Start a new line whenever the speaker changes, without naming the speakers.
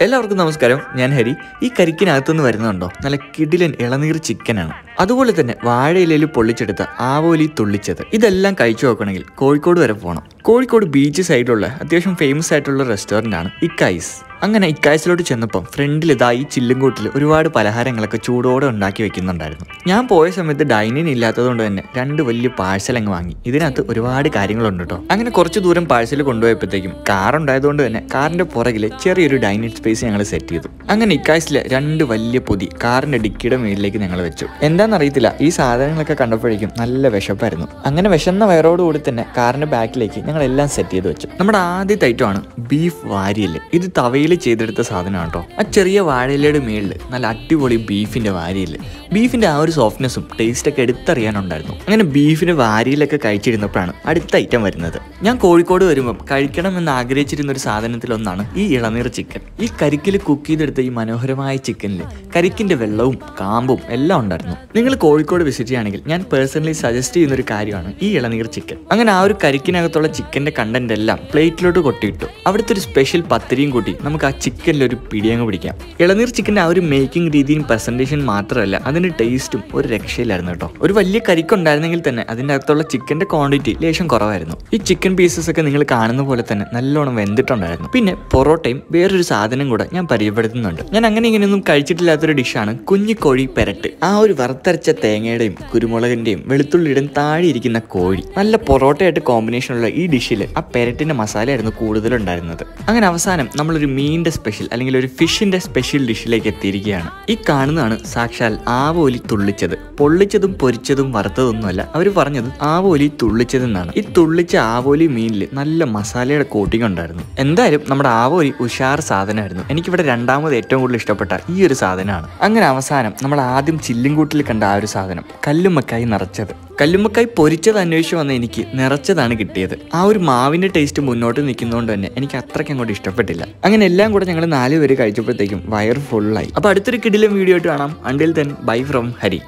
എല്ലാവർക്കും നമസ്കാരം. ഞാൻ ഹരി. ഈ കരിക്കിനകത്തുനിന്ന് വരുന്നുണ്ടോ? നല്ല കിടിലൻ ഇളനീർ ചിക്കനാണ് അതുപോലെ തന്നെ വാഴയിലയിൽ പൊള്ളിച്ചെടുത്ത ആവോലി തുള്ളിച്ചത്. ഇതെല്ലാം കഴിച്ചു നോക്കണമെങ്കിൽ കോഴിക്കോട് വരെ പോകണം കോഴിക്കോട് ബീച്ച് സൈഡിലുള്ള അത്യാവശ്യം ഫേമസ് ആയിട്ടുള്ള റെസ്റ്റോറന്റ് ആണ് ഇക്കായിസ്. അങ്ങനെ ഇക്കായസിലോട്ട് ചെന്നപ്പം ഫ്രണ്ടിൽ ഇതാ ഈ ചില്ലുംകൂട്ടിൽ ഒരുപാട് പലഹാരങ്ങളൊക്കെ ചൂടോടെ ഉണ്ടാക്കി വെക്കുന്നുണ്ടായിരുന്നു. ഞാൻ പോയ സമയത്ത് ഡൈനിങ് ഇല്ലാത്തതുകൊണ്ട് തന്നെ രണ്ട് വലിയ പാഴ്സൽ അങ്ങ് വാങ്ങി. ഇതിനകത്ത് ഒരുപാട് കാര്യങ്ങളുണ്ട് കേട്ടോ അങ്ങനെ കുറച്ച് ദൂരം പാഴ്സൽ കൊണ്ടുപോയപ്പോഴത്തേക്കും കാർ ഉണ്ടായതുകൊണ്ട് തന്നെ കാറിന്റെ പുറകിൽ ചെറിയൊരു ഡൈനിങ് സ്പേസ് ഞങ്ങൾ സെറ്റ് ചെയ്തു. അങ്ങനെ ഇക്കായസിലെ രണ്ട് വലിയ പൊതി കാറിന്റെ ഡിക്കിയുടെ മേളിലേക്ക് ഞങ്ങൾ വെച്ചു. എന്താണെന്നറിയത്തില്ല ഈ സാധനങ്ങളൊക്കെ കണ്ടപ്പോഴേക്കും നല്ല വിശപ്പായിരുന്നു. അങ്ങനെ വിശന്ന വയറോടുകൂടി തന്നെ കാറിന്റെ ബാക്കിലേക്ക് ഞങ്ങൾ എല്ലാം സെറ്റ് ചെയ്ത് വെച്ചു. നമ്മുടെ ആദ്യത്തെ ഐറ്റമാണ് ബീഫ് വാരിയൽ ഇത് തവയിൽ ചെയ്തെടുത്ത സാധനമാണ് കേട്ടോ ആ ചെറിയ വാഴയിലയുടെ മേളിൽ നല്ല അടിപൊളി ബീഫിന്റെ വാരിയൽ ബീഫിന്റെ ആ ഒരു സോഫ്റ്റ്നെസ്സും ടേസ്റ്റ് ഒക്കെ എടുത്തറിയാനുണ്ടായിരുന്നു. അങ്ങനെ ബീഫിന് വാരിയിലൊക്കെ കഴിച്ചിരുന്നപ്പോഴാണ് അടുത്ത ഐറ്റം വരുന്നത്. ഞാൻ കോഴിക്കോട് വരുമ്പം കഴിക്കണമെന്ന് ആഗ്രഹിച്ചിരുന്ന ഒരു സാധനത്തിലൊന്നാണ് ഈ ഇളനീർ ചിക്കൻ ഈ കരിക്കിൽ കുക്ക് ചെയ്തെടുത്ത ഈ മനോഹരമായ ചിക്കനിൽ കരിക്കിന്റെ വെള്ളവും കാമ്പും എല്ലാം ഉണ്ടായിരുന്നു. നിങ്ങൾ കോഴിക്കോട് വിസിറ്റ് ചെയ്യുകയാണെങ്കിൽ ഞാൻ പേഴ്സണലി സജസ്റ്റ് ചെയ്യുന്ന ഒരു കാര്യമാണ് ഈ ഇളനീർ ചിക്കൻ അങ്ങനെ ആ ഒരു കരിക്കിനകത്തുള്ള ചിക്കന്റെ കണ്ടന്റ് എല്ലാം പ്ലേറ്റിലോട്ട് കൊട്ടിയിട്ടു. അവിടുത്തെ ഒരു സ്പെഷ്യൽ പത്തിരിയും കൂട്ടി നമുക്ക് ആ ചിക്കനിൽ ഒരു പിടിയങ്ങ് പിടിക്കാം. ഇളനീർ ചിക്കന്റെ ആ ഒരു മേക്കിംഗ് രീതിയും പ്രസന്റേഷൻ മാത്രമല്ല അതിന്റെ ടേസ്റ്റും ഒരു രക്ഷയിലായിരുന്നു കേട്ടോ. ഒരു വലിയ കരിക്കുണ്ടായിരുന്നെങ്കിൽ തന്നെ അതിന്റെ അകത്തുള്ള ചിക്കന്റെ ക്വാണ്ടിറ്റി ലേശം കുറവായിരുന്നു. ഈ ചിക്കൻ പീസസ് ഒക്കെ നിങ്ങൾ കാണുന്ന പോലെ തന്നെ നല്ലോണം വെന്തിട്ടുണ്ടായിരുന്നു. പിന്നെ പൊറോട്ടയും വേറൊരു സാധനം കൂടെ ഞാൻ പരിചയപ്പെടുത്തുന്നുണ്ട്. ഞാൻ അങ്ങനെ ഇങ്ങനെയൊന്നും കഴിച്ചിട്ടില്ലാത്തൊരു ഡിഷാണ് കുഞ്ഞിക്കോഴി പെരട്ട്. ആ ഒരു വറുത്തരച്ച തേങ്ങയുടെയും കുരുമുളകിന്റെയും വെളുത്തുള്ളിയുടെയും താഴെ ഇരിക്കുന്ന കോഴി. നല്ല പൊറോട്ടയായിട്ട് കോമ്പിനേഷനുള്ള ഈ ഡിഷിൽ ആ പെരട്ടിന്റെ മസാലയായിരുന്നു കൂടുതലുണ്ടായിരുന്നത്. അങ്ങനെ അവസാനം നമ്മളൊരു മീനിന്റെ സ്പെഷ്യൽ അല്ലെങ്കിൽ ഒരു ഫിഷിന്റെ സ്പെഷ്യൽ ഡിഷിലേക്ക് എത്തിയിരിക്കുകയാണ്. ഈ കാണുന്നതാണ് സാക്ഷാൽ ആവോലി തുള്ളിച്ചത്. പൊള്ളിച്ചതും പൊരിച്ചതും വറുത്തതൊന്നുമല്ല അവർ പറഞ്ഞത് ആവോലി തുള്ളിച്ചതെന്നാണ്. ഈ തുള്ളിച്ച ആവോലി മീനിൽ നല്ല മസാലയുടെ കോട്ടിംഗ് ഉണ്ടായിരുന്നു. എന്തായാലും നമ്മുടെ ആവോലി ഉഷാർ സാധനമായിരുന്നു. എനിക്കിവിടെ രണ്ടാമത് ഏറ്റവും കൂടുതൽ ഇഷ്ടപ്പെട്ട ഈ ഒരു സാധനമാണ്. അങ്ങനെ അവസാനം നമ്മൾ ആദ്യം ചില്ലിൻകൂട്ടിൽ കണ്ട ആ ഒരു സാധനം. കല്ലുമ്മക്കായി നിറച്ചത്. കല്ലുമ്മക്കായി പൊരിച്ചത് അന്വേഷിച്ച് വന്ന എനിക്ക് നിറച്ചതാണ് കിട്ടിയത്. ആ ഒരു മാവിന്റെ ടേസ്റ്റ് മുന്നോട്ട് നിൽക്കുന്നതുകൊണ്ട് തന്നെ എനിക്ക് അത്രയ്ക്ക് അങ്ങോട്ട് ഇഷ്ടപ്പെട്ടില്ല. അങ്ങനെ എല്ലാം കൂടെ ഞങ്ങൾ നാല് പേര് കഴിച്ചപ്പോഴത്തേക്കും വയർ ഫുള്ളായി അപ്പൊ അടുത്തൊരു കിടിലും വീഡിയോ ആയിട്ട് കാണാം. Until then bye from Hari